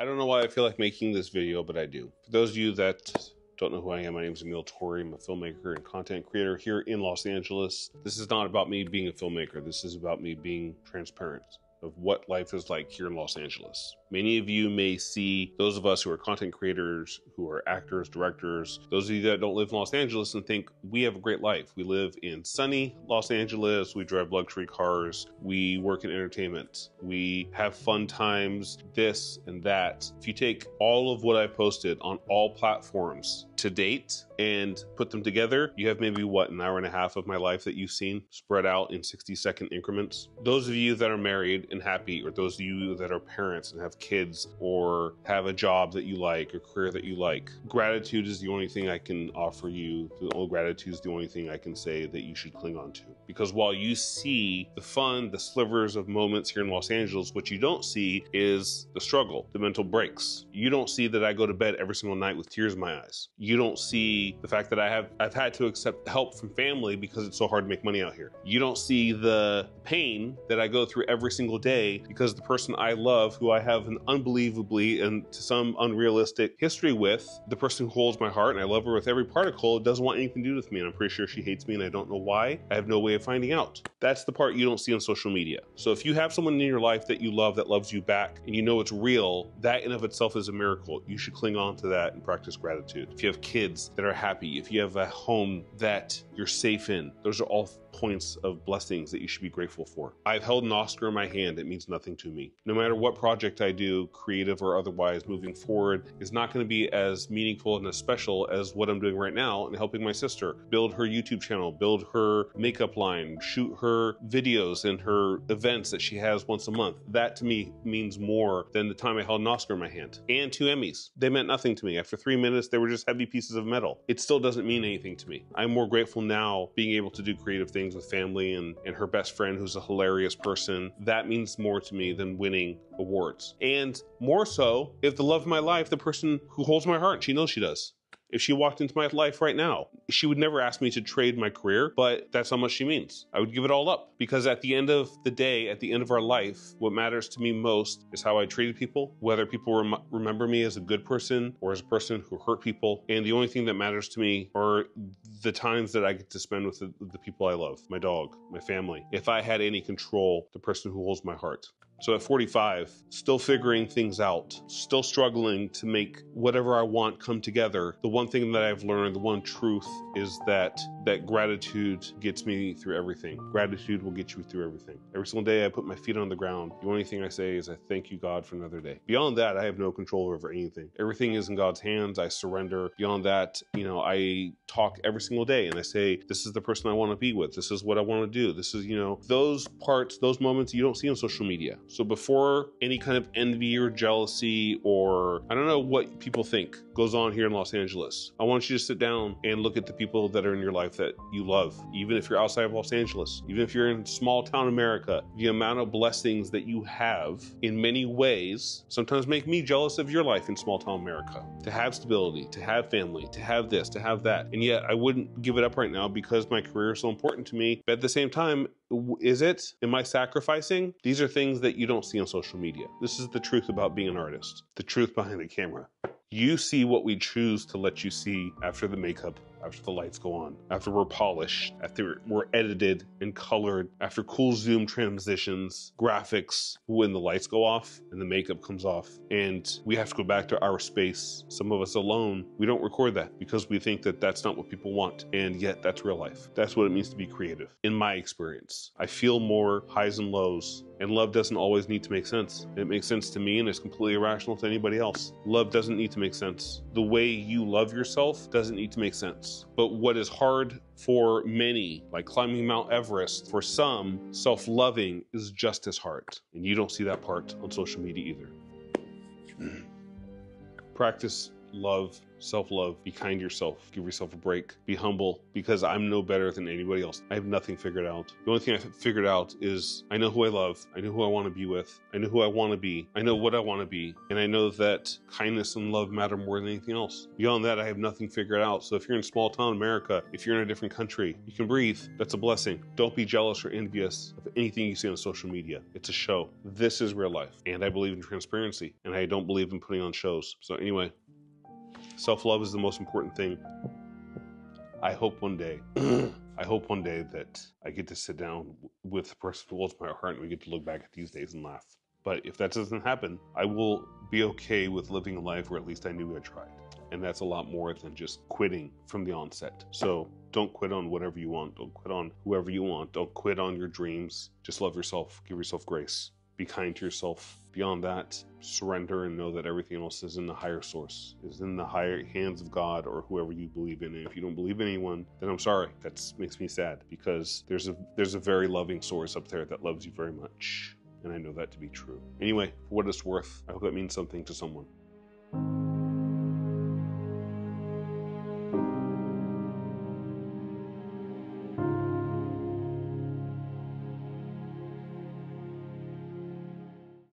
I don't know why I feel like making this video, but I do. For those of you that don't know who I am, my name is Emile Touri. I'm a filmmaker and content creator here in Los Angeles. This is not about me being a filmmaker. This is about me being transparent of what life is like here in Los Angeles. Many of you may see those of us who are content creators, who are actors, directors, those of you that don't live in Los Angeles and think we have a great life. We live in sunny Los Angeles, we drive luxury cars, we work in entertainment, we have fun times, this and that. If you take all of what I've posted on all platforms to date and put them together, you have maybe what, an hour and a half of my life that you've seen spread out in 60 second increments. Those of you that are married and happy, or those of you that are parents and have kids or have a job that you like or career that you like. Gratitude is the only thing I can offer you. The only gratitude is the only thing I can say that you should cling on to. Because while you see the fun, the slivers of moments here in Los Angeles, what you don't see is the struggle, the mental breaks. You don't see that I go to bed every single night with tears in my eyes. Don't see the fact that I have I've had to accept help from family because it's so hard to make money out here. You don't see the pain that I go through every single day because the person I love, who I have an unbelievably and to some unrealistic history with, the person who holds my heart and I love her with every particle, doesn't want anything to do with me. And I'm pretty sure she hates me and I don't know why. I have no way of finding out. That's the part you don't see on social media. So if you have someone in your life that you love that loves you back and you know it's real, that in of itself is a miracle. You should cling on to that and practice gratitude. If you have kids that are happy, if you have a home that you're safe in, those are all points of blessings that you should be grateful for. I've held an Oscar in my hand. It means nothing to me. No matter what project I do, creative or otherwise, moving forward is not going to be as meaningful and as special as what I'm doing right now and helping my sister build her YouTube channel, build her makeup line, shoot her videos and her events that she has once a month. That to me means more than the time I held an Oscar in my hand. And two Emmys. They meant nothing to me. After three minutes, they were just heavy pieces of metal. It still doesn't mean anything to me. I'm more grateful now being able to do creative things with family and, and her best friend who's a hilarious person. That means more to me than winning awards. And more so, if the love of my life, the person who holds my heart, she knows she does. If she walked into my life right now, she would never ask me to trade my career, but that's how much she means. I would give it all up because at the end of the day, at the end of our life, what matters to me most is how I treated people, whether people rem remember me as a good person or as a person who hurt people. And the only thing that matters to me are the times that I get to spend with the, the people I love, my dog, my family. If I had any control, the person who holds my heart. So at 45, still figuring things out, still struggling to make whatever I want come together. The one thing that I've learned, the one truth is that that gratitude gets me through everything. Gratitude will get you through everything. Every single day I put my feet on the ground. The only thing I say is I thank you God for another day. Beyond that, I have no control over anything. Everything is in God's hands. I surrender. Beyond that, you know, I talk every single day and I say, this is the person I want to be with. This is what I want to do. This is, you know, those parts, those moments you don't see on social media. So before any kind of envy or jealousy or I don't know what people think goes on here in Los Angeles, I want you to sit down and look at the people that are in your life that you love, even if you're outside of Los Angeles, even if you're in small town America, the amount of blessings that you have in many ways sometimes make me jealous of your life in small town America. To have stability, to have family, to have this, to have that. And yet I wouldn't give it up right now because my career is so important to me. But at the same time, is it? Am I sacrificing? These are things that you don't see on social media. This is the truth about being an artist, the truth behind the camera. You see what we choose to let you see after the makeup after the lights go on, after we're polished, after we're edited and colored, after cool zoom transitions, graphics, when the lights go off and the makeup comes off, and we have to go back to our space. Some of us alone, we don't record that because we think that that's not what people want, and yet that's real life. That's what it means to be creative. In my experience, I feel more highs and lows and love doesn't always need to make sense. It makes sense to me and it's completely irrational to anybody else. Love doesn't need to make sense. The way you love yourself doesn't need to make sense. But what is hard for many, like climbing Mount Everest, for some, self loving is just as hard. And you don't see that part on social media either. Practice love, self love, be kind to yourself, give yourself a break, be humble, because I'm no better than anybody else. I have nothing figured out. The only thing I've figured out is I know who I love, I know who I want to be with, I know who I want to be, I know what I want to be, and I know that kindness and love matter more than anything else. Beyond that, I have nothing figured out. So if you're in small town America, if you're in a different country, you can breathe. That's a blessing. Don't be jealous or envious of anything you see on social media. It's a show. This is real life. And I believe in transparency, and I don't believe in putting on shows. So, anyway, self love is the most important thing. I hope one day, I hope one day that I get to sit down with the person who holds my heart and we get to look back at these days and laugh. But if that doesn't happen, I will be okay with living a life where at least I knew I tried. And that's a lot more than just quitting from the onset. So don't quit on whatever you want. Don't quit on whoever you want. Don't quit on your dreams. Just love yourself. Give yourself grace. Be kind to yourself. Beyond that, surrender and know that everything else is in the higher source, is in the higher hands of God or whoever you believe in. And if you don't believe in anyone, then I'm sorry. That makes me sad because there's a there's a very loving source up there that loves you very much. And I know that to be true. Anyway, for what it's worth, I hope that means something to someone.